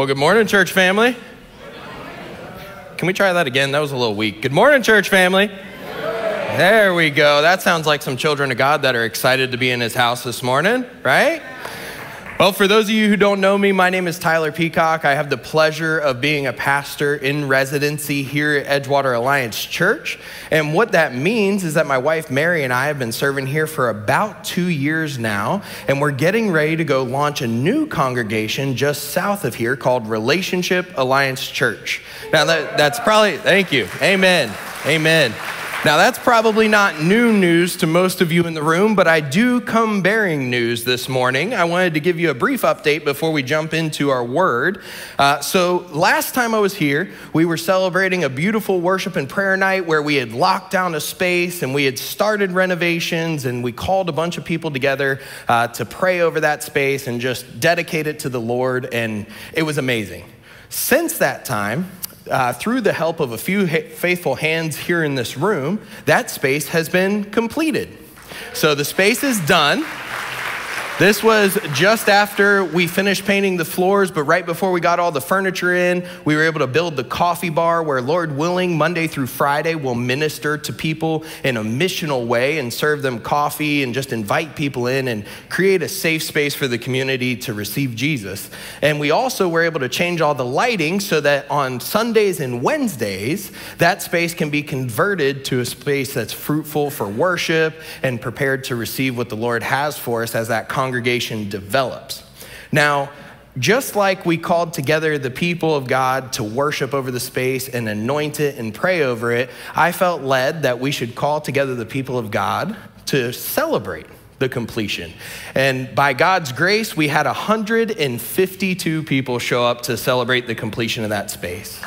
Well, good morning, church family. Can we try that again? That was a little weak. Good morning, church family. There we go. That sounds like some children of God that are excited to be in his house this morning, right? Well, for those of you who don't know me, my name is Tyler Peacock. I have the pleasure of being a pastor in residency here at Edgewater Alliance Church. And what that means is that my wife Mary and I have been serving here for about two years now. And we're getting ready to go launch a new congregation just south of here called Relationship Alliance Church. Now, that, that's probably, thank you. Amen. Amen. Now, that's probably not new news to most of you in the room, but I do come bearing news this morning. I wanted to give you a brief update before we jump into our word. Uh, so, last time I was here, we were celebrating a beautiful worship and prayer night where we had locked down a space and we had started renovations and we called a bunch of people together uh, to pray over that space and just dedicate it to the Lord, and it was amazing. Since that time, uh, through the help of a few faithful hands here in this room, that space has been completed. So the space is done. This was just after we finished painting the floors, but right before we got all the furniture in, we were able to build the coffee bar where, Lord willing, Monday through Friday, we'll minister to people in a missional way and serve them coffee and just invite people in and create a safe space for the community to receive Jesus. And we also were able to change all the lighting so that on Sundays and Wednesdays, that space can be converted to a space that's fruitful for worship and prepared to receive what the Lord has for us as that congregation congregation develops. Now, just like we called together the people of God to worship over the space and anoint it and pray over it, I felt led that we should call together the people of God to celebrate the completion. And by God's grace, we had 152 people show up to celebrate the completion of that space.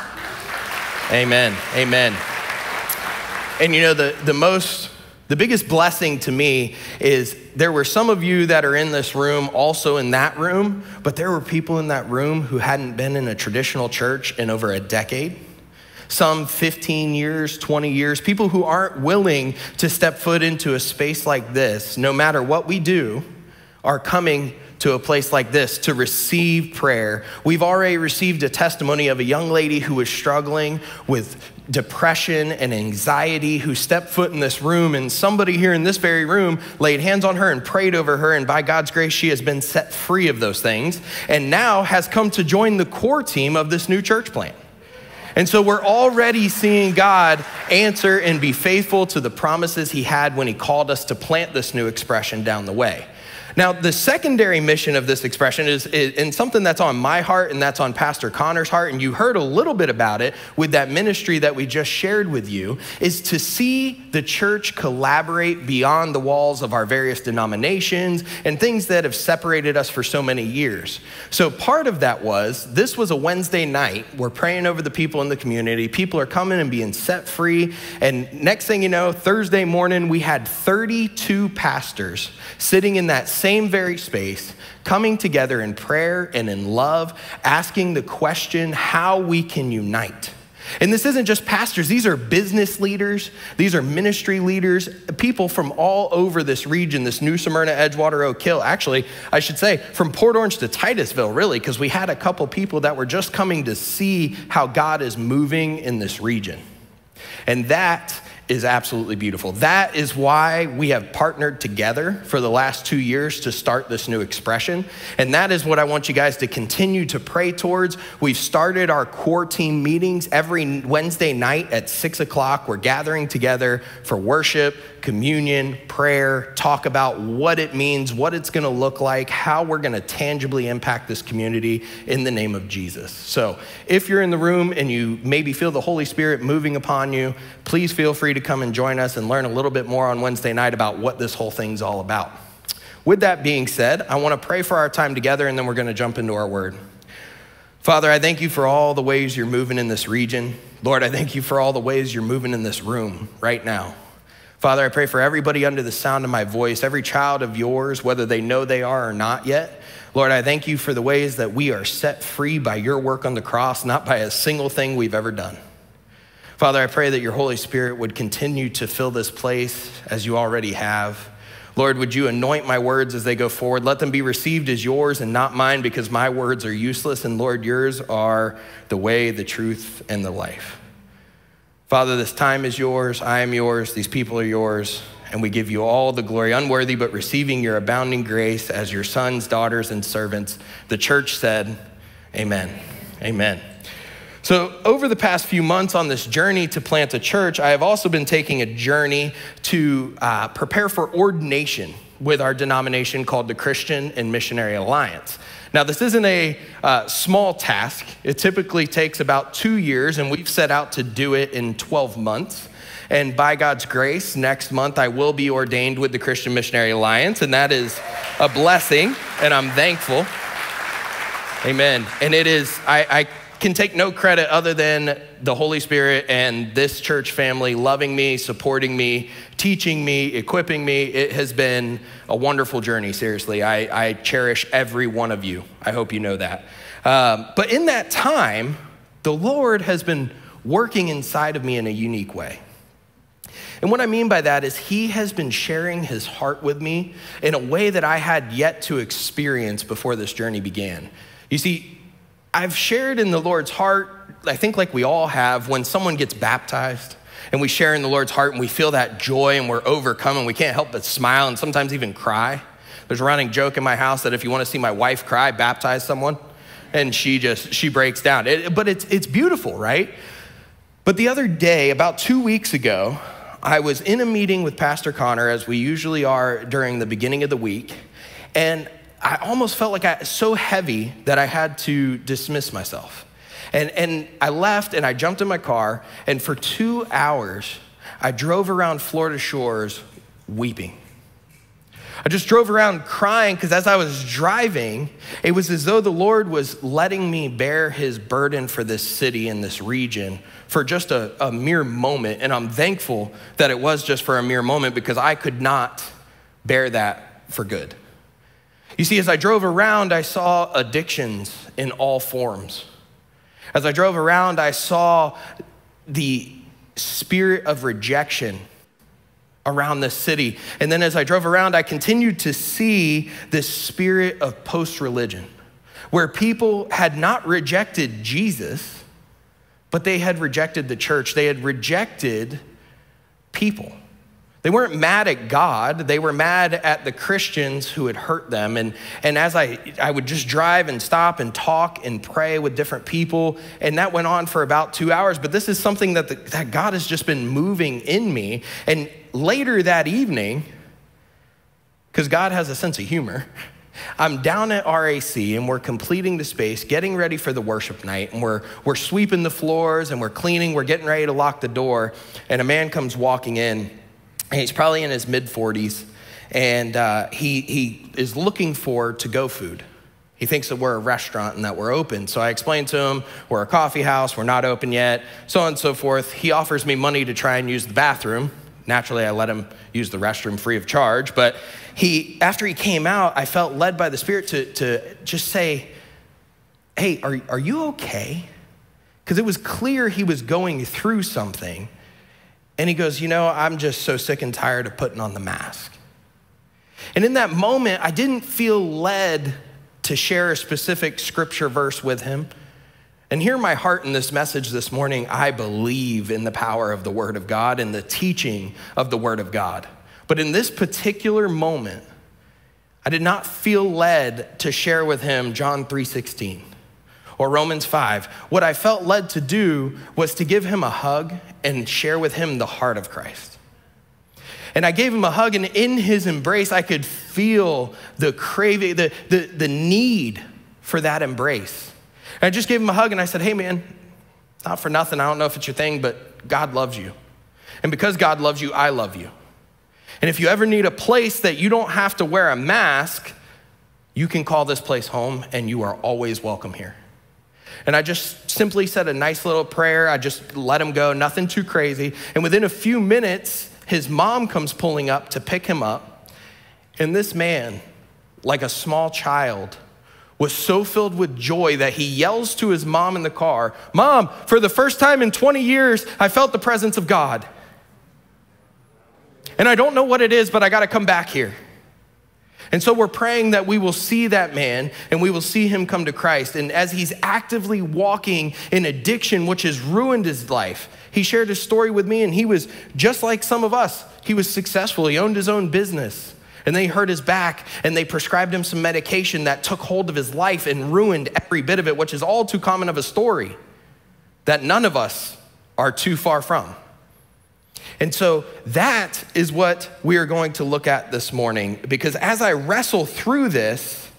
Amen. Amen. And you know, the, the most the biggest blessing to me is there were some of you that are in this room, also in that room, but there were people in that room who hadn't been in a traditional church in over a decade. Some 15 years, 20 years, people who aren't willing to step foot into a space like this, no matter what we do, are coming to a place like this to receive prayer. We've already received a testimony of a young lady who was struggling with depression and anxiety who stepped foot in this room, and somebody here in this very room laid hands on her and prayed over her, and by God's grace, she has been set free of those things and now has come to join the core team of this new church plant. And so we're already seeing God answer and be faithful to the promises he had when he called us to plant this new expression down the way. Now, the secondary mission of this expression is, is, and something that's on my heart and that's on Pastor Connor's heart, and you heard a little bit about it with that ministry that we just shared with you, is to see the church collaborate beyond the walls of our various denominations and things that have separated us for so many years. So, part of that was this was a Wednesday night. We're praying over the people in the community. People are coming and being set free. And next thing you know, Thursday morning, we had 32 pastors sitting in that same very space, coming together in prayer and in love, asking the question how we can unite. And this isn't just pastors, these are business leaders, these are ministry leaders, people from all over this region, this New Smyrna, Edgewater, Oak Hill. Actually, I should say from Port Orange to Titusville, really, because we had a couple people that were just coming to see how God is moving in this region. And that is absolutely beautiful. That is why we have partnered together for the last two years to start this new expression. And that is what I want you guys to continue to pray towards. We've started our core team meetings every Wednesday night at six o'clock. We're gathering together for worship, communion, prayer, talk about what it means, what it's going to look like, how we're going to tangibly impact this community in the name of Jesus. So if you're in the room and you maybe feel the Holy Spirit moving upon you, please feel free to come and join us and learn a little bit more on Wednesday night about what this whole thing's all about. With that being said, I want to pray for our time together and then we're going to jump into our word. Father, I thank you for all the ways you're moving in this region. Lord, I thank you for all the ways you're moving in this room right now. Father, I pray for everybody under the sound of my voice, every child of yours, whether they know they are or not yet. Lord, I thank you for the ways that we are set free by your work on the cross, not by a single thing we've ever done. Father, I pray that your Holy Spirit would continue to fill this place as you already have. Lord, would you anoint my words as they go forward? Let them be received as yours and not mine because my words are useless. And Lord, yours are the way, the truth, and the life. Father, this time is yours. I am yours. These people are yours. And we give you all the glory, unworthy, but receiving your abounding grace as your sons, daughters, and servants. The church said, Amen. Amen. So, over the past few months on this journey to plant a church, I have also been taking a journey to uh, prepare for ordination with our denomination called the Christian and Missionary Alliance. Now, this isn't a uh, small task. It typically takes about two years, and we've set out to do it in 12 months. And by God's grace, next month I will be ordained with the Christian Missionary Alliance, and that is a blessing, and I'm thankful. Amen. And it is, I, I can take no credit other than the Holy Spirit and this church family loving me, supporting me, teaching me, equipping me. It has been a wonderful journey, seriously. I, I cherish every one of you. I hope you know that. Um, but in that time, the Lord has been working inside of me in a unique way. And what I mean by that is, He has been sharing His heart with me in a way that I had yet to experience before this journey began. You see, I've shared in the Lord's heart, I think like we all have, when someone gets baptized and we share in the Lord's heart and we feel that joy and we're overcome and we can't help but smile and sometimes even cry. There's a running joke in my house that if you want to see my wife cry, baptize someone. And she just, she breaks down. It, but it's, it's beautiful, right? But the other day, about two weeks ago, I was in a meeting with Pastor Connor, as we usually are during the beginning of the week. And I almost felt like I so heavy that I had to dismiss myself. And, and I left and I jumped in my car, and for two hours, I drove around Florida shores weeping. I just drove around crying because as I was driving, it was as though the Lord was letting me bear his burden for this city and this region for just a, a mere moment. And I'm thankful that it was just for a mere moment because I could not bear that for good. You see, as I drove around, I saw addictions in all forms. As I drove around, I saw the spirit of rejection around this city. And then as I drove around, I continued to see this spirit of post religion, where people had not rejected Jesus, but they had rejected the church. They had rejected people. They weren't mad at God, they were mad at the Christians who had hurt them. And, and as I, I would just drive and stop and talk and pray with different people, and that went on for about two hours. But this is something that, the, that God has just been moving in me. And later that evening, because God has a sense of humor, I'm down at RAC and we're completing the space, getting ready for the worship night, and we're, we're sweeping the floors and we're cleaning, we're getting ready to lock the door, and a man comes walking in He's probably in his mid 40s, and uh, he, he is looking for to go food. He thinks that we're a restaurant and that we're open. So I explained to him, we're a coffee house, we're not open yet, so on and so forth. He offers me money to try and use the bathroom. Naturally, I let him use the restroom free of charge. But he, after he came out, I felt led by the Spirit to, to just say, Hey, are, are you okay? Because it was clear he was going through something. And he goes, You know, I'm just so sick and tired of putting on the mask. And in that moment, I didn't feel led to share a specific scripture verse with him. And hear my heart in this message this morning. I believe in the power of the Word of God and the teaching of the Word of God. But in this particular moment, I did not feel led to share with him John 3:16 or Romans 5. What I felt led to do was to give him a hug and share with him the heart of Christ. And I gave him a hug, and in his embrace, I could feel the craving, the, the, the need for that embrace. And I just gave him a hug, and I said, Hey, man, not for nothing. I don't know if it's your thing, but God loves you. And because God loves you, I love you. And if you ever need a place that you don't have to wear a mask, you can call this place home, and you are always welcome here. And I just simply said a nice little prayer. I just let him go, nothing too crazy. And within a few minutes, his mom comes pulling up to pick him up. And this man, like a small child, was so filled with joy that he yells to his mom in the car, Mom, for the first time in 20 years, I felt the presence of God. And I don't know what it is, but I got to come back here. And so we're praying that we will see that man and we will see him come to Christ. And as he's actively walking in addiction, which has ruined his life, he shared his story with me and he was just like some of us. He was successful, he owned his own business. And then he hurt his back and they prescribed him some medication that took hold of his life and ruined every bit of it, which is all too common of a story that none of us are too far from. And so that is what we are going to look at this morning because as I wrestle through this,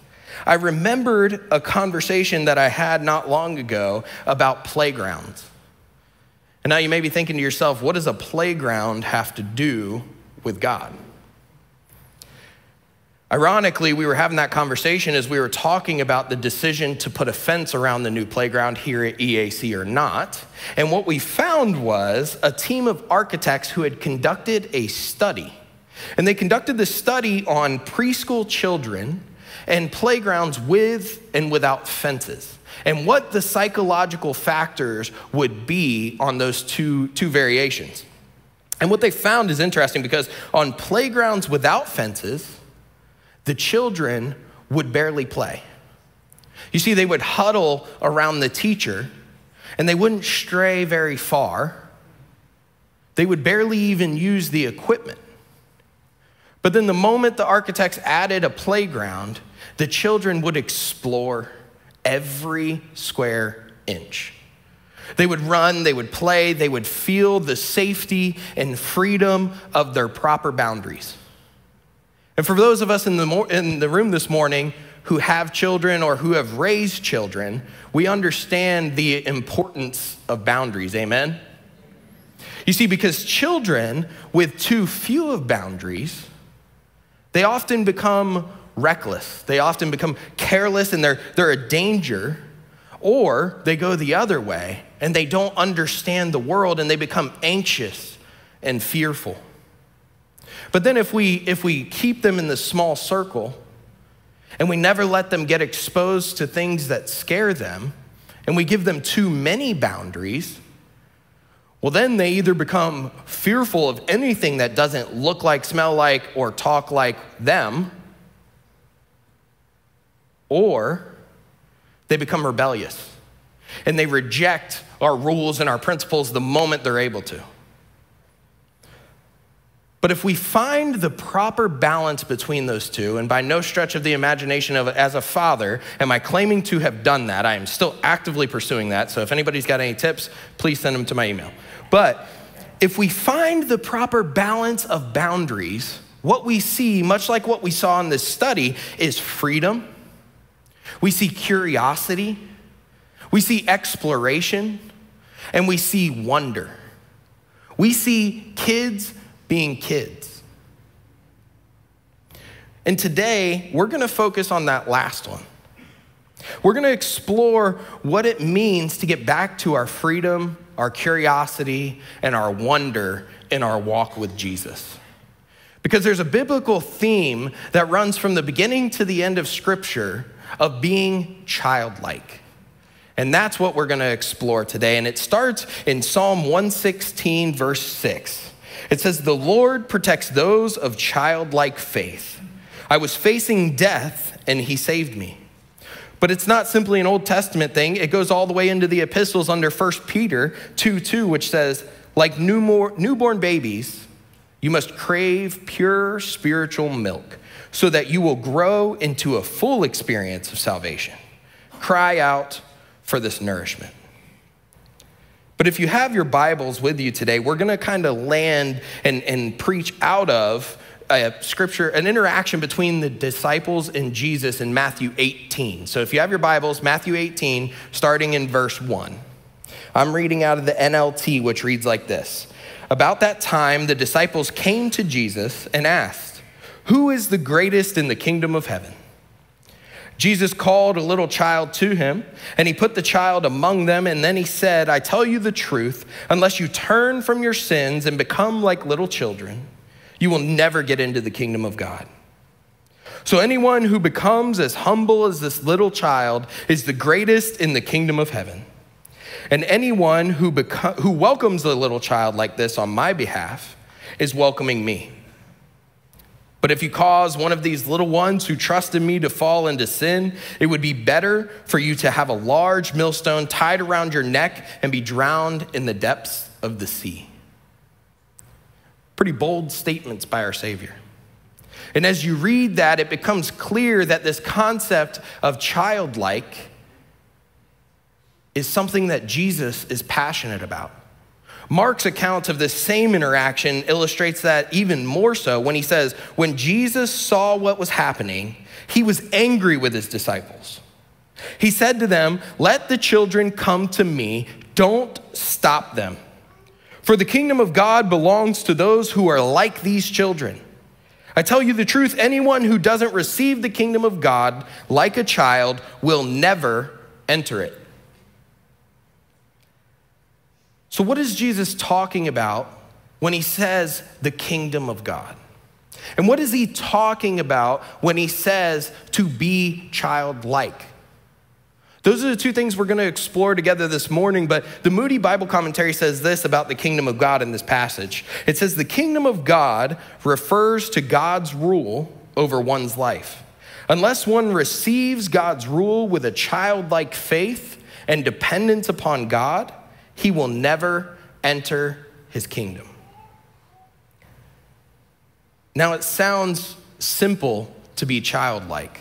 I remembered a conversation that I had not long ago about playgrounds. And now you may be thinking to yourself, what does a playground have to do with God? Ironically, we were having that conversation as we were talking about the decision to put a fence around the new playground here at EAC or not. And what we found was a team of architects who had conducted a study. And they conducted the study on preschool children and playgrounds with and without fences and what the psychological factors would be on those two, two variations. And what they found is interesting because on playgrounds without fences, the children would barely play. You see, they would huddle around the teacher and they wouldn't stray very far. They would barely even use the equipment. But then, the moment the architects added a playground, the children would explore every square inch. They would run, they would play, they would feel the safety and freedom of their proper boundaries. And for those of us in the, in the room this morning who have children or who have raised children, we understand the importance of boundaries. Amen? You see, because children with too few of boundaries, they often become reckless. They often become careless and they're, they're a danger. Or they go the other way and they don't understand the world and they become anxious and fearful. But then if we if we keep them in the small circle and we never let them get exposed to things that scare them and we give them too many boundaries, well then they either become fearful of anything that doesn't look like, smell like or talk like them or they become rebellious and they reject our rules and our principles the moment they're able to. But if we find the proper balance between those two, and by no stretch of the imagination of it as a father am I claiming to have done that, I am still actively pursuing that. So if anybody's got any tips, please send them to my email. But if we find the proper balance of boundaries, what we see, much like what we saw in this study, is freedom. We see curiosity, we see exploration, and we see wonder. We see kids being kids. And today, we're gonna focus on that last one. We're gonna explore what it means to get back to our freedom, our curiosity, and our wonder in our walk with Jesus. Because there's a biblical theme that runs from the beginning to the end of Scripture of being childlike. And that's what we're gonna explore today. And it starts in Psalm 116, verse 6. It says, The Lord protects those of childlike faith. I was facing death, and he saved me. But it's not simply an Old Testament thing. It goes all the way into the epistles under 1 Peter 2 2, which says, Like newborn babies, you must crave pure spiritual milk so that you will grow into a full experience of salvation. Cry out for this nourishment. But if you have your Bibles with you today, we're going to kind of land and, and preach out of a scripture, an interaction between the disciples and Jesus in Matthew 18. So if you have your Bibles, Matthew 18, starting in verse 1. I'm reading out of the NLT, which reads like this About that time, the disciples came to Jesus and asked, Who is the greatest in the kingdom of heaven? Jesus called a little child to him, and he put the child among them, and then he said, I tell you the truth, unless you turn from your sins and become like little children, you will never get into the kingdom of God. So, anyone who becomes as humble as this little child is the greatest in the kingdom of heaven. And anyone who, who welcomes a little child like this on my behalf is welcoming me. But if you cause one of these little ones who trust in me to fall into sin, it would be better for you to have a large millstone tied around your neck and be drowned in the depths of the sea. Pretty bold statements by our Savior. And as you read that, it becomes clear that this concept of childlike is something that Jesus is passionate about. Mark's account of this same interaction illustrates that even more so when he says, When Jesus saw what was happening, he was angry with his disciples. He said to them, Let the children come to me, don't stop them. For the kingdom of God belongs to those who are like these children. I tell you the truth anyone who doesn't receive the kingdom of God like a child will never enter it. So, what is Jesus talking about when he says the kingdom of God? And what is he talking about when he says to be childlike? Those are the two things we're going to explore together this morning. But the Moody Bible commentary says this about the kingdom of God in this passage it says, The kingdom of God refers to God's rule over one's life. Unless one receives God's rule with a childlike faith and dependence upon God, he will never enter his kingdom. Now, it sounds simple to be childlike.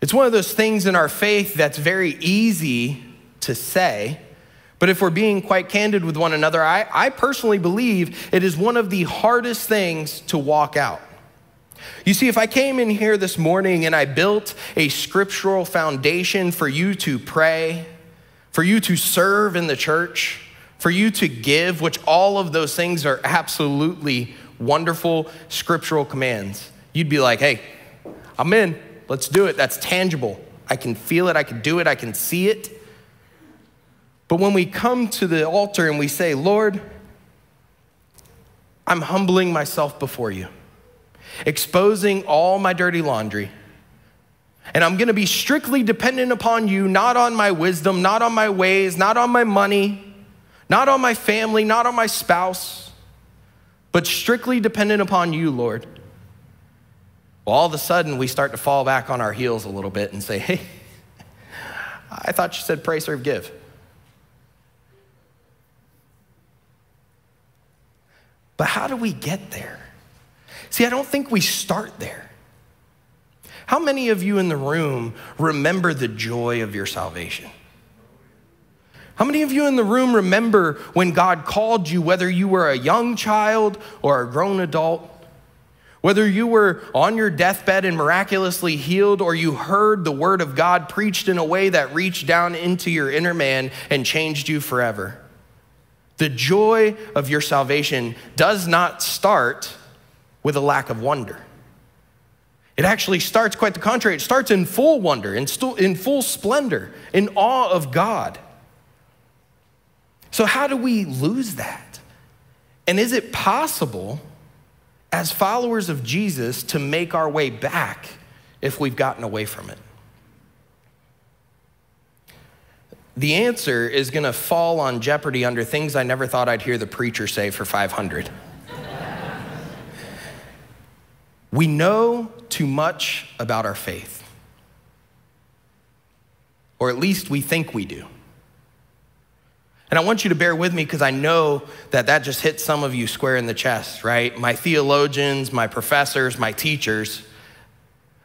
It's one of those things in our faith that's very easy to say, but if we're being quite candid with one another, I, I personally believe it is one of the hardest things to walk out. You see, if I came in here this morning and I built a scriptural foundation for you to pray, for you to serve in the church, for you to give, which all of those things are absolutely wonderful scriptural commands, you'd be like, hey, I'm in. Let's do it. That's tangible. I can feel it. I can do it. I can see it. But when we come to the altar and we say, Lord, I'm humbling myself before you, exposing all my dirty laundry and I'm gonna be strictly dependent upon you, not on my wisdom, not on my ways, not on my money, not on my family, not on my spouse, but strictly dependent upon you, Lord. Well, all of a sudden, we start to fall back on our heels a little bit and say, hey, I thought you said pray, serve, give. But how do we get there? See, I don't think we start there. How many of you in the room remember the joy of your salvation? How many of you in the room remember when God called you, whether you were a young child or a grown adult? Whether you were on your deathbed and miraculously healed, or you heard the word of God preached in a way that reached down into your inner man and changed you forever. The joy of your salvation does not start with a lack of wonder. It actually starts quite the contrary. It starts in full wonder, in, in full splendor, in awe of God. So, how do we lose that? And is it possible, as followers of Jesus, to make our way back if we've gotten away from it? The answer is going to fall on jeopardy under things I never thought I'd hear the preacher say for 500. We know too much about our faith. Or at least we think we do. And I want you to bear with me because I know that that just hit some of you square in the chest, right? My theologians, my professors, my teachers.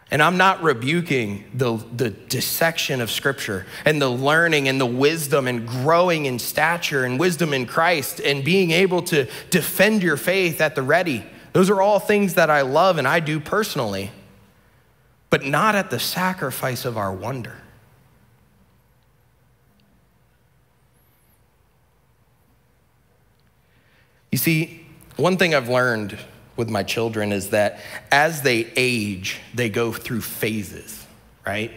And I'm not rebuking the, the dissection of Scripture and the learning and the wisdom and growing in stature and wisdom in Christ and being able to defend your faith at the ready. Those are all things that I love and I do personally but not at the sacrifice of our wonder. You see, one thing I've learned with my children is that as they age, they go through phases, right?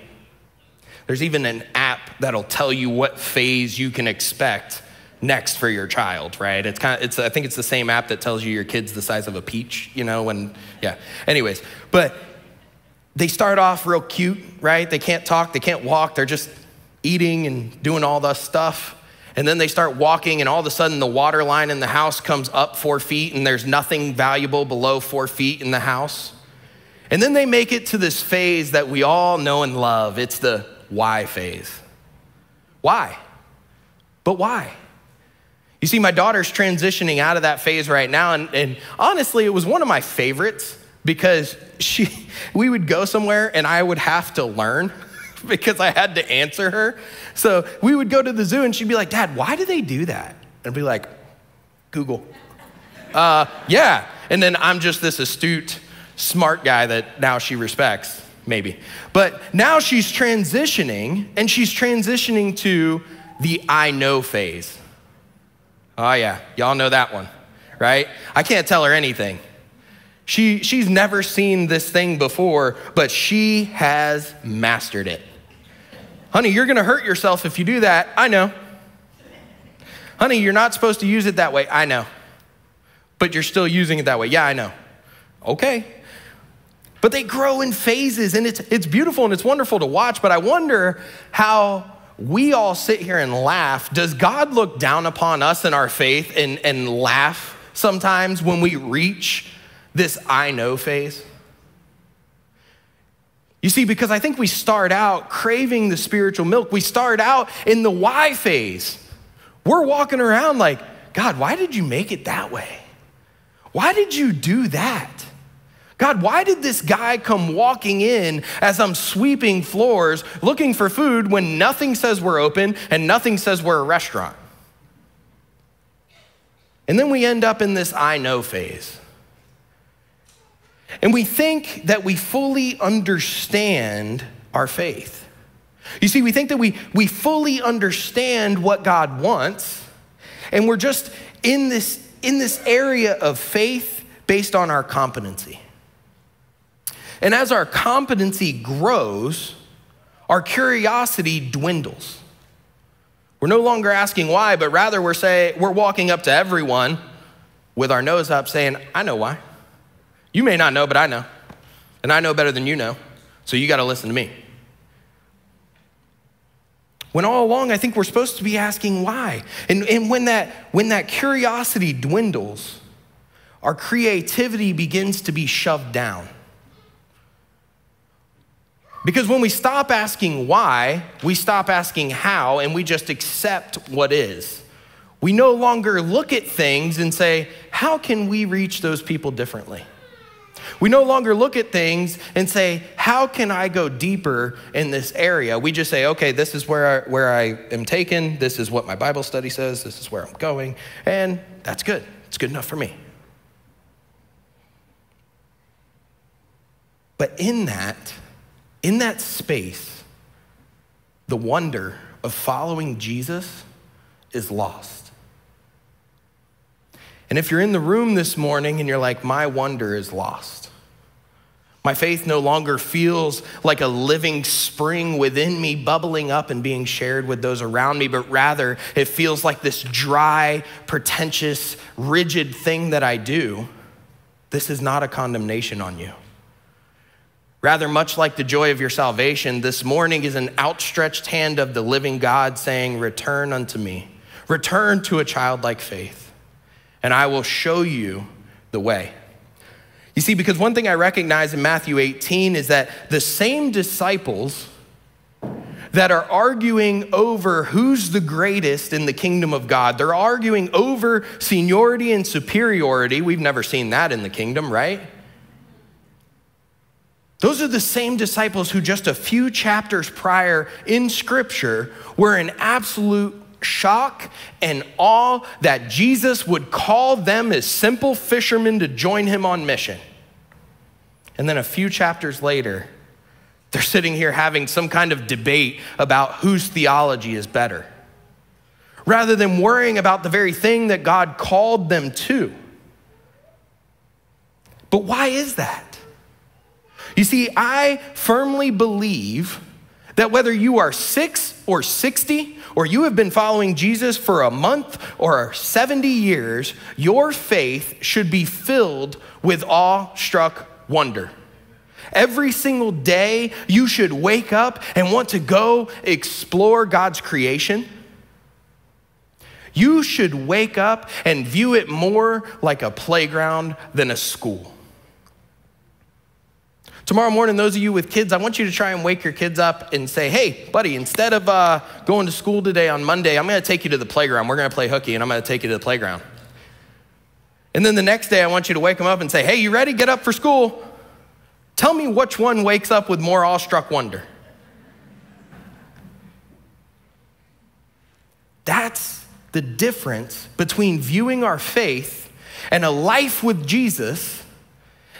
There's even an app that'll tell you what phase you can expect next for your child, right? It's kind of, it's, I think it's the same app that tells you your kid's the size of a peach, you know, when, yeah. Anyways, but they start off real cute, right? They can't talk, they can't walk, they're just eating and doing all the stuff. And then they start walking, and all of a sudden, the water line in the house comes up four feet, and there's nothing valuable below four feet in the house. And then they make it to this phase that we all know and love. It's the why phase. Why? But why? You see, my daughter's transitioning out of that phase right now, and, and honestly, it was one of my favorites because she, we would go somewhere and I would have to learn because I had to answer her. So we would go to the zoo and she'd be like, Dad, why do they do that? And I'd be like, Google. Uh, yeah. And then I'm just this astute, smart guy that now she respects, maybe. But now she's transitioning and she's transitioning to the I know phase. Oh, yeah. Y'all know that one, right? I can't tell her anything. She, she's never seen this thing before, but she has mastered it. Honey, you're gonna hurt yourself if you do that. I know. Honey, you're not supposed to use it that way. I know. But you're still using it that way. Yeah, I know. Okay. But they grow in phases and it's, it's beautiful and it's wonderful to watch. But I wonder how we all sit here and laugh. Does God look down upon us in our faith and, and laugh sometimes when we reach this I know phase? You see, because I think we start out craving the spiritual milk. We start out in the why phase. We're walking around like, God, why did you make it that way? Why did you do that? God, why did this guy come walking in as I'm sweeping floors looking for food when nothing says we're open and nothing says we're a restaurant? And then we end up in this I know phase. And we think that we fully understand our faith. You see, we think that we, we fully understand what God wants, and we're just in this, in this area of faith based on our competency. And as our competency grows, our curiosity dwindles. We're no longer asking why, but rather we're saying we're walking up to everyone with our nose up saying, I know why. You may not know, but I know. And I know better than you know. So you got to listen to me. When all along, I think we're supposed to be asking why. And, and when, that, when that curiosity dwindles, our creativity begins to be shoved down. Because when we stop asking why, we stop asking how, and we just accept what is. We no longer look at things and say, how can we reach those people differently? We no longer look at things and say, How can I go deeper in this area? We just say, Okay, this is where I, where I am taken. This is what my Bible study says. This is where I'm going. And that's good. It's good enough for me. But in that, in that space, the wonder of following Jesus is lost. And if you're in the room this morning and you're like, my wonder is lost, my faith no longer feels like a living spring within me, bubbling up and being shared with those around me, but rather it feels like this dry, pretentious, rigid thing that I do. This is not a condemnation on you. Rather, much like the joy of your salvation, this morning is an outstretched hand of the living God saying, Return unto me, return to a childlike faith, and I will show you the way. You see, because one thing I recognize in Matthew 18 is that the same disciples that are arguing over who's the greatest in the kingdom of God, they're arguing over seniority and superiority. We've never seen that in the kingdom, right? Those are the same disciples who just a few chapters prior in Scripture were in absolute shock and awe that Jesus would call them as simple fishermen to join him on mission. And then a few chapters later, they're sitting here having some kind of debate about whose theology is better, rather than worrying about the very thing that God called them to. But why is that? You see, I firmly believe that whether you are six or 60, or you have been following Jesus for a month or 70 years, your faith should be filled with awe-struck wonder. Every single day, you should wake up and want to go explore God's creation. You should wake up and view it more like a playground than a school. Tomorrow morning, those of you with kids, I want you to try and wake your kids up and say, hey, buddy, instead of uh, going to school today on Monday, I'm going to take you to the playground. We're going to play hooky, and I'm going to take you to the playground. And then the next day, I want you to wake them up and say, hey, you ready? Get up for school. Tell me which one wakes up with more awestruck wonder. That's the difference between viewing our faith and a life with Jesus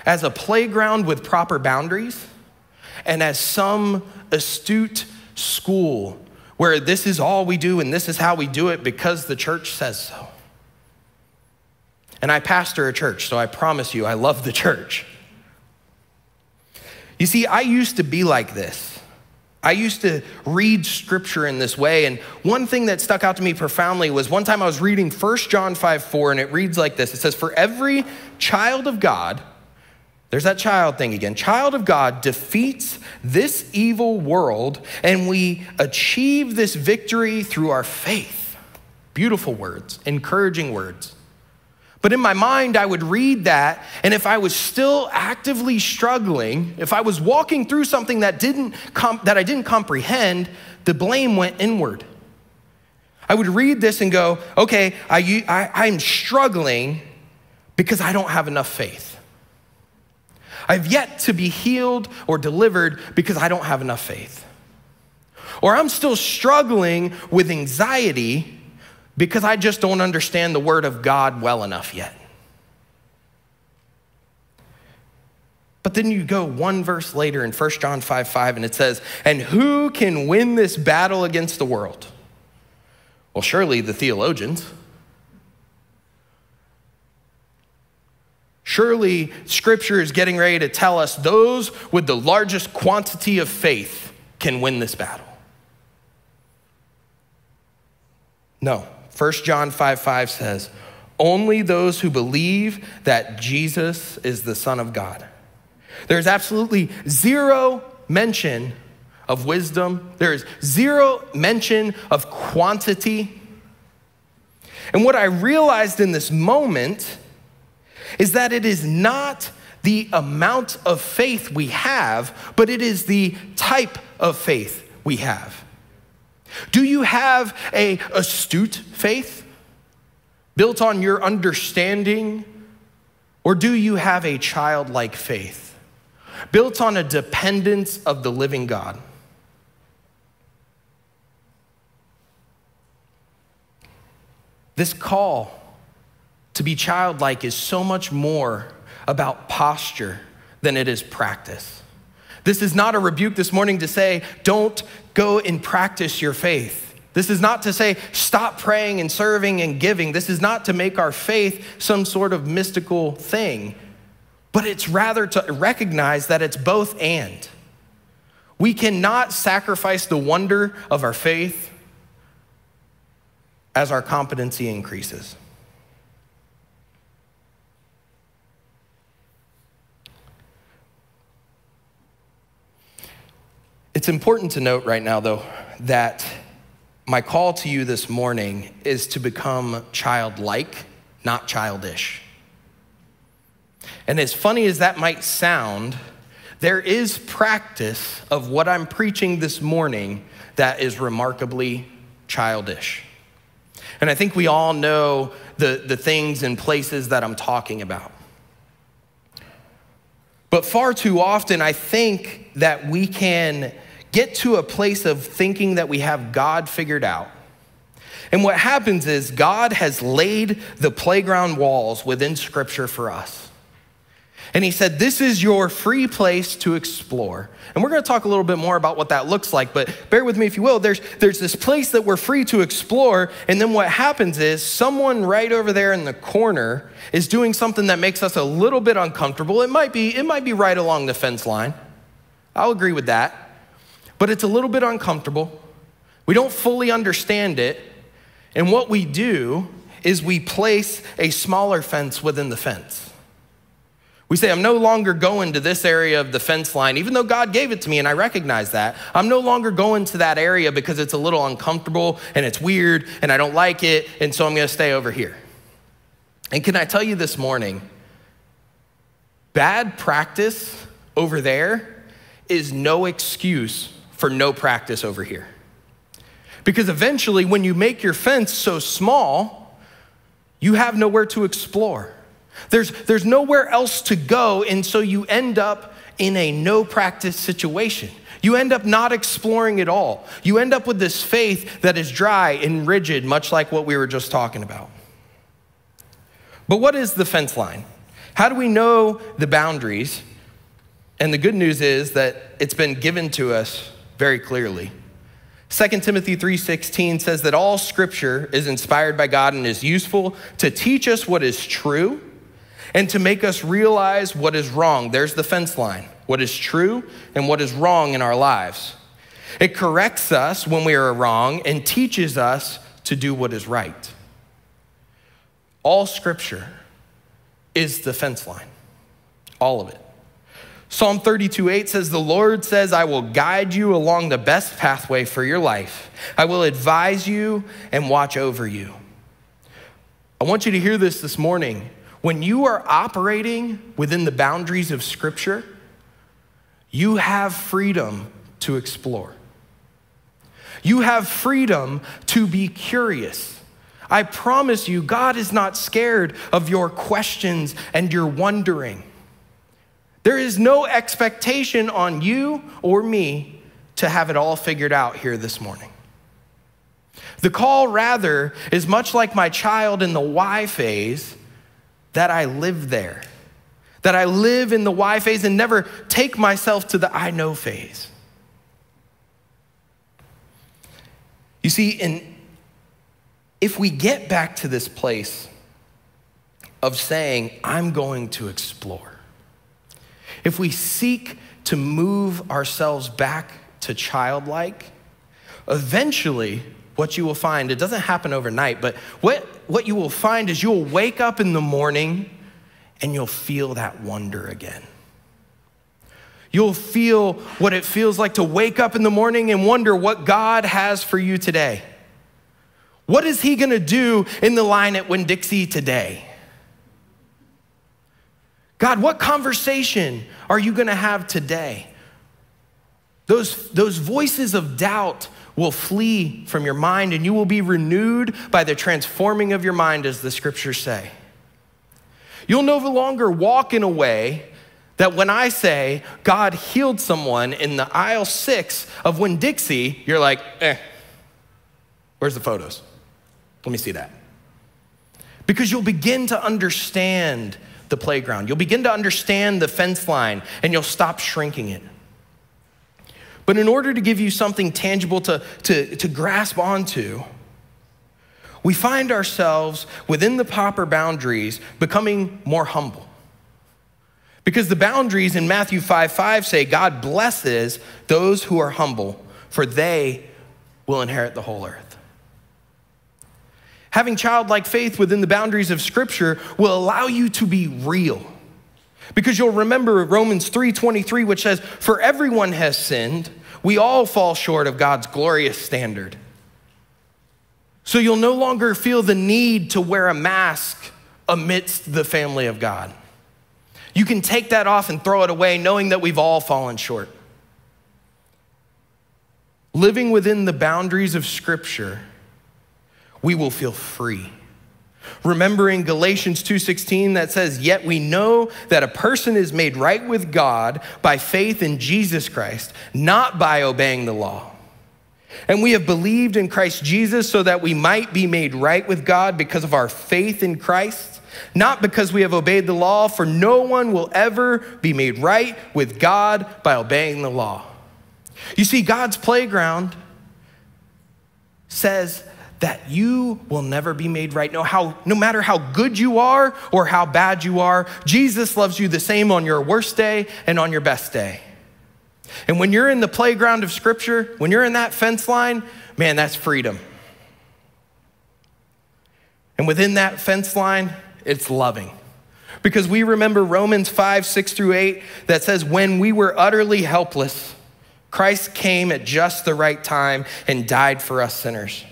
as a playground with proper boundaries and as some astute school where this is all we do and this is how we do it because the church says so. And I pastor a church, so I promise you, I love the church. You see, I used to be like this. I used to read scripture in this way. And one thing that stuck out to me profoundly was one time I was reading 1 John 5 4, and it reads like this It says, For every child of God, there's that child thing again. Child of God defeats this evil world, and we achieve this victory through our faith. Beautiful words, encouraging words. But in my mind, I would read that, and if I was still actively struggling, if I was walking through something that, didn't that I didn't comprehend, the blame went inward. I would read this and go, okay, I, I, I'm struggling because I don't have enough faith. I've yet to be healed or delivered because I don't have enough faith. Or I'm still struggling with anxiety because I just don't understand the Word of God well enough yet. But then you go one verse later in 1 John 5 5, and it says, And who can win this battle against the world? Well, surely the theologians. Surely Scripture is getting ready to tell us those with the largest quantity of faith can win this battle. No. 1 John 5 5 says, Only those who believe that Jesus is the Son of God. There's absolutely zero mention of wisdom, there's zero mention of quantity. And what I realized in this moment is that it is not the amount of faith we have, but it is the type of faith we have. Do you have a astute faith built on your understanding or do you have a childlike faith built on a dependence of the living God? This call to be childlike is so much more about posture than it is practice. This is not a rebuke this morning to say, don't go and practice your faith. This is not to say, stop praying and serving and giving. This is not to make our faith some sort of mystical thing, but it's rather to recognize that it's both and. We cannot sacrifice the wonder of our faith as our competency increases. It's important to note right now, though, that my call to you this morning is to become childlike, not childish. And as funny as that might sound, there is practice of what I'm preaching this morning that is remarkably childish. And I think we all know the, the things and places that I'm talking about. But far too often, I think that we can get to a place of thinking that we have God figured out. And what happens is God has laid the playground walls within Scripture for us. And he said, This is your free place to explore. And we're going to talk a little bit more about what that looks like, but bear with me if you will. There's, there's this place that we're free to explore. And then what happens is someone right over there in the corner is doing something that makes us a little bit uncomfortable. It might be, it might be right along the fence line. I'll agree with that. But it's a little bit uncomfortable. We don't fully understand it. And what we do is we place a smaller fence within the fence. We say, I'm no longer going to this area of the fence line, even though God gave it to me and I recognize that. I'm no longer going to that area because it's a little uncomfortable and it's weird and I don't like it, and so I'm going to stay over here. And can I tell you this morning, bad practice over there is no excuse for no practice over here. Because eventually, when you make your fence so small, you have nowhere to explore. There's, there's nowhere else to go, and so you end up in a no practice situation. You end up not exploring at all. You end up with this faith that is dry and rigid, much like what we were just talking about. But what is the fence line? How do we know the boundaries? And the good news is that it's been given to us very clearly. 2 Timothy 3:16 says that all scripture is inspired by God and is useful to teach us what is true and to make us realize what is wrong. There's the fence line. What is true and what is wrong in our lives. It corrects us when we are wrong and teaches us to do what is right. All scripture is the fence line, all of it. Psalm 32 8 says, The Lord says, I will guide you along the best pathway for your life. I will advise you and watch over you. I want you to hear this this morning. When you are operating within the boundaries of Scripture, you have freedom to explore. You have freedom to be curious. I promise you, God is not scared of your questions and your wondering. There is no expectation on you or me to have it all figured out here this morning. The call, rather, is much like my child in the why phase that I live there, that I live in the why phase and never take myself to the I know phase. You see, in if we get back to this place of saying, I'm going to explore, if we seek to move ourselves back to childlike, eventually what you will find, it doesn't happen overnight, but what, what you will find is you'll wake up in the morning and you'll feel that wonder again. You'll feel what it feels like to wake up in the morning and wonder what God has for you today. What is he gonna do in the line at Winn Dixie today? God, what conversation are you gonna have today? Those, those voices of doubt will flee from your mind and you will be renewed by the transforming of your mind, as the scriptures say. You'll no longer walk in a way that when I say God healed someone in the aisle six of Winn Dixie, you're like, eh, where's the photos? Let me see that. Because you'll begin to understand the playground. You'll begin to understand the fence line and you'll stop shrinking it. But in order to give you something tangible to, to, to grasp onto, we find ourselves within the proper boundaries becoming more humble. Because the boundaries in Matthew 5 5 say, God blesses those who are humble, for they will inherit the whole earth. Having childlike faith within the boundaries of Scripture will allow you to be real. Because you'll remember Romans 3:23 which says for everyone has sinned we all fall short of God's glorious standard. So you'll no longer feel the need to wear a mask amidst the family of God. You can take that off and throw it away knowing that we've all fallen short. Living within the boundaries of scripture we will feel free. Remembering Galatians 2:16 that says, "Yet we know that a person is made right with God by faith in Jesus Christ, not by obeying the law." And we have believed in Christ Jesus so that we might be made right with God because of our faith in Christ, not because we have obeyed the law, for no one will ever be made right with God by obeying the law. You see, God's playground says that you will never be made right. No, how, no matter how good you are or how bad you are, Jesus loves you the same on your worst day and on your best day. And when you're in the playground of Scripture, when you're in that fence line, man, that's freedom. And within that fence line, it's loving. Because we remember Romans 5, 6 through 8, that says, When we were utterly helpless, Christ came at just the right time and died for us sinners.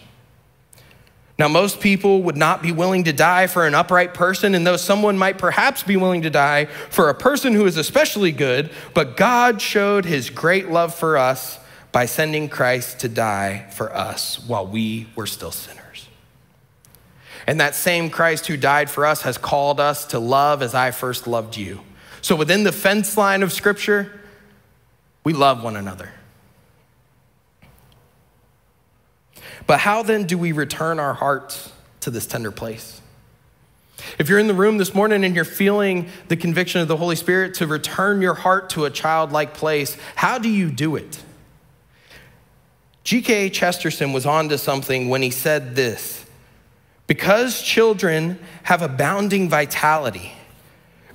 Now, most people would not be willing to die for an upright person, and though someone might perhaps be willing to die for a person who is especially good, but God showed his great love for us by sending Christ to die for us while we were still sinners. And that same Christ who died for us has called us to love as I first loved you. So, within the fence line of Scripture, we love one another. But how then do we return our hearts to this tender place? If you're in the room this morning and you're feeling the conviction of the Holy Spirit to return your heart to a childlike place, how do you do it? G.K. Chesterton was onto something when he said this Because children have abounding vitality,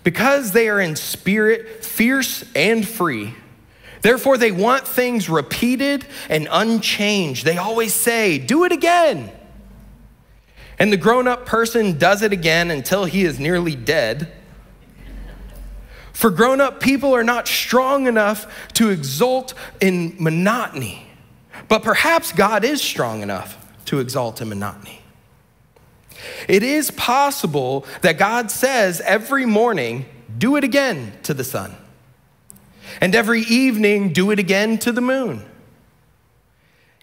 because they are in spirit fierce and free, Therefore, they want things repeated and unchanged. They always say, Do it again. And the grown up person does it again until he is nearly dead. For grown up people are not strong enough to exult in monotony, but perhaps God is strong enough to exalt in monotony. It is possible that God says every morning, Do it again to the sun and every evening do it again to the moon.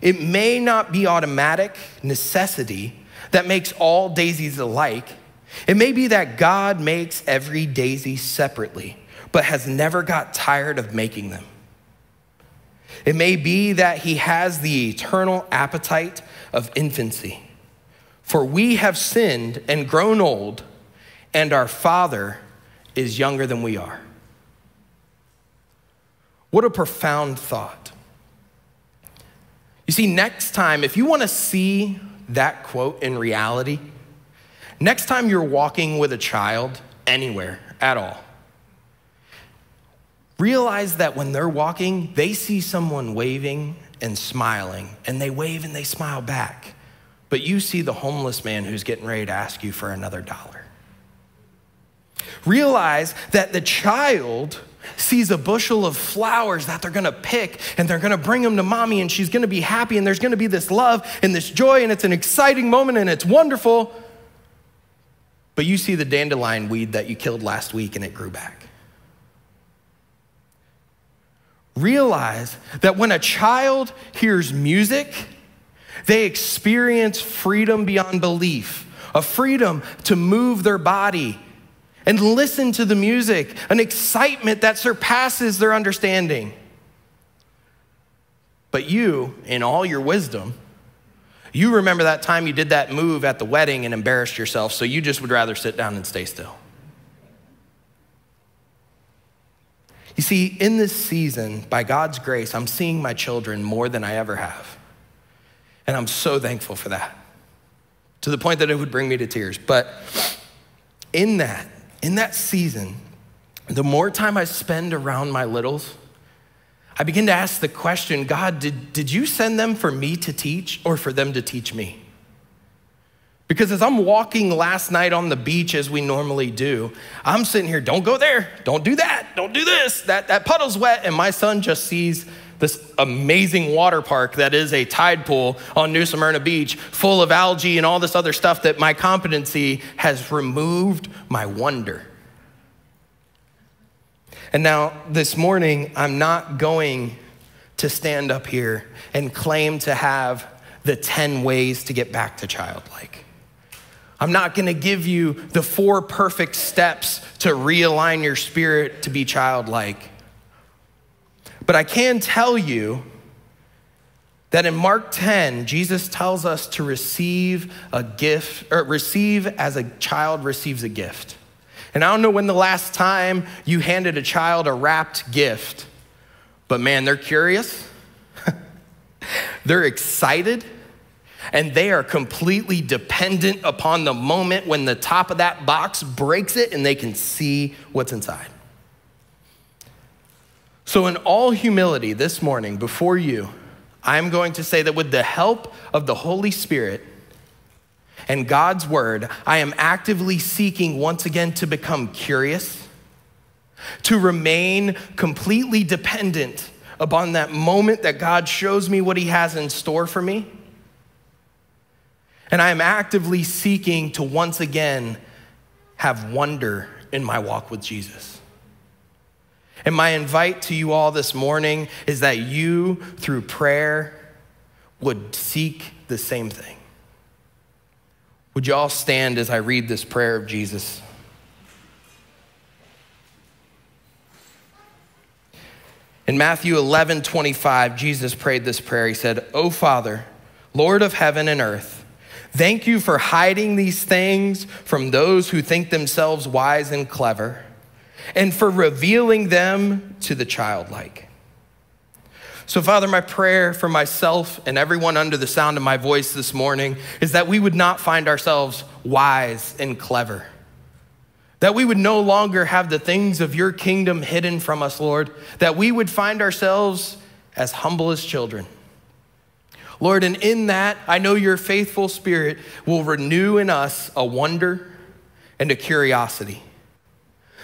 It may not be automatic necessity that makes all daisies alike. It may be that God makes every daisy separately, but has never got tired of making them. It may be that he has the eternal appetite of infancy. For we have sinned and grown old, and our Father is younger than we are. What a profound thought. You see, next time, if you want to see that quote in reality, next time you're walking with a child anywhere at all, realize that when they're walking, they see someone waving and smiling, and they wave and they smile back. But you see the homeless man who's getting ready to ask you for another dollar. Realize that the child sees a bushel of flowers that they're gonna pick and they're gonna bring them to mommy and she's gonna be happy and there's gonna be this love and this joy and it's an exciting moment and it's wonderful. But you see the dandelion weed that you killed last week and it grew back. Realize that when a child hears music, they experience freedom beyond belief, a freedom to move their body and listen to the music, an excitement that surpasses their understanding. But you, in all your wisdom, you remember that time you did that move at the wedding and embarrassed yourself, so you just would rather sit down and stay still. You see, in this season, by God's grace, I'm seeing my children more than I ever have. And I'm so thankful for that, to the point that it would bring me to tears. But in that, in that season, the more time I spend around my littles, I begin to ask the question God, did, did you send them for me to teach or for them to teach me? Because as I'm walking last night on the beach as we normally do, I'm sitting here, don't go there, don't do that, don't do this, that, that puddle's wet. And my son just sees this amazing water park that is a tide pool on New Smyrna Beach, full of algae and all this other stuff that my competency has removed my wonder. And now, this morning, I'm not going to stand up here and claim to have the 10 ways to get back to childlike. I'm not gonna give you the four perfect steps to realign your spirit to be childlike. But I can tell you that in Mark 10, Jesus tells us to receive a gift, or receive as a child receives a gift. And I don't know when the last time you handed a child a wrapped gift, but man, they're curious, they're excited, and they are completely dependent upon the moment when the top of that box breaks it and they can see what's inside. So, in all humility this morning before you, I'm going to say that with the help of the Holy Spirit and God's word, I am actively seeking once again to become curious, to remain completely dependent upon that moment that God shows me what He has in store for me. And I am actively seeking to once again have wonder in my walk with Jesus. And my invite to you all this morning is that you, through prayer, would seek the same thing. Would you all stand as I read this prayer of Jesus? In Matthew 11 25, Jesus prayed this prayer. He said, O Father, Lord of heaven and earth, thank you for hiding these things from those who think themselves wise and clever, and for revealing them to the childlike. So, Father, my prayer for myself and everyone under the sound of my voice this morning is that we would not find ourselves wise and clever. That we would no longer have the things of your kingdom hidden from us, Lord. That we would find ourselves as humble as children. Lord, and in that, I know your faithful spirit will renew in us a wonder and a curiosity.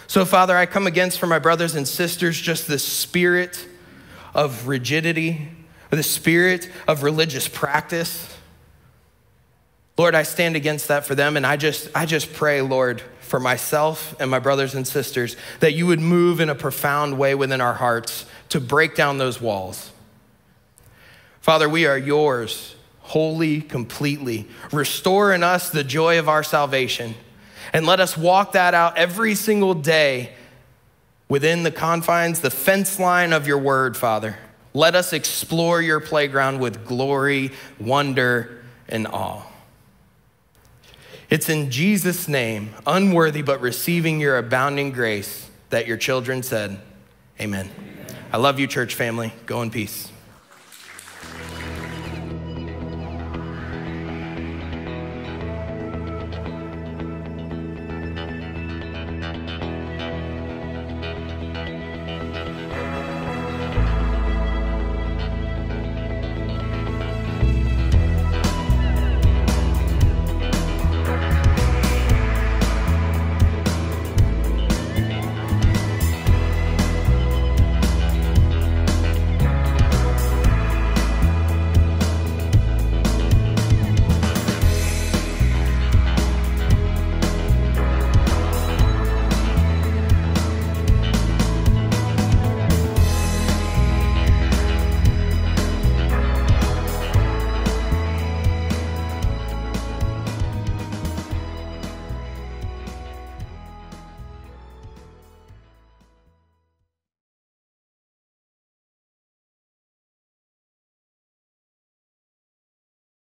So, Father, I come against for my brothers and sisters just the spirit of rigidity, the spirit of religious practice. Lord, I stand against that for them, and I just, I just pray, Lord, for myself and my brothers and sisters, that you would move in a profound way within our hearts to break down those walls. Father, we are yours, wholly, completely. Restore in us the joy of our salvation, and let us walk that out every single day within the confines, the fence line of your word, Father. Let us explore your playground with glory, wonder, and awe. It's in Jesus' name, unworthy but receiving your abounding grace, that your children said, Amen. Amen. I love you, church family. Go in peace.